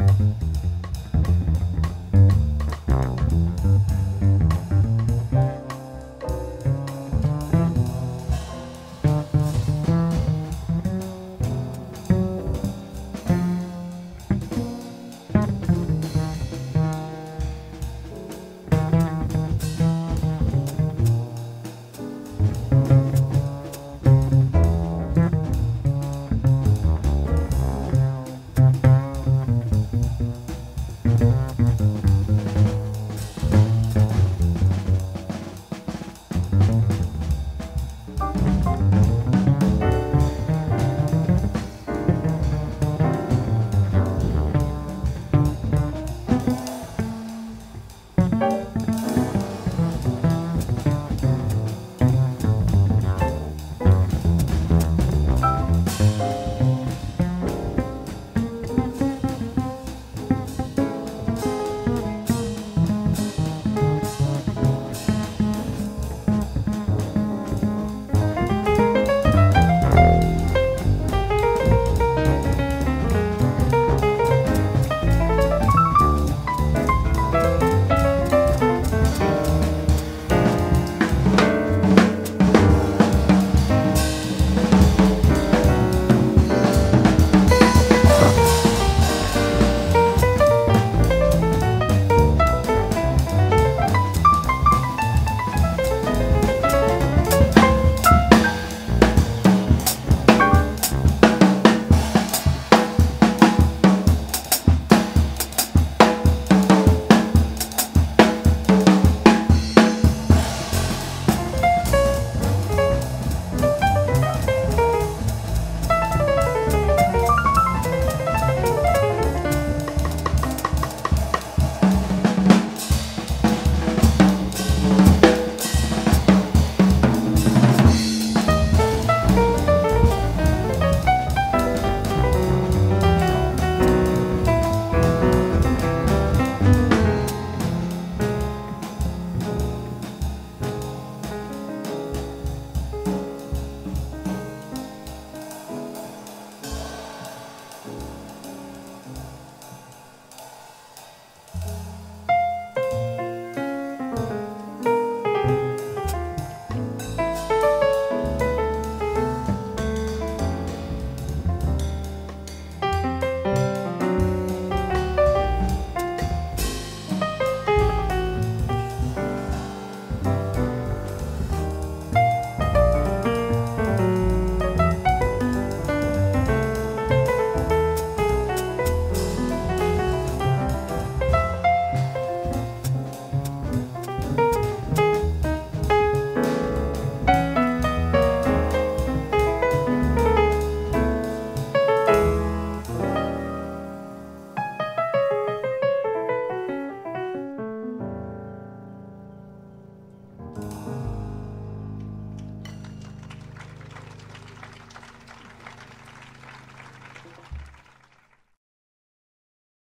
Mm-hmm.